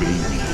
baby.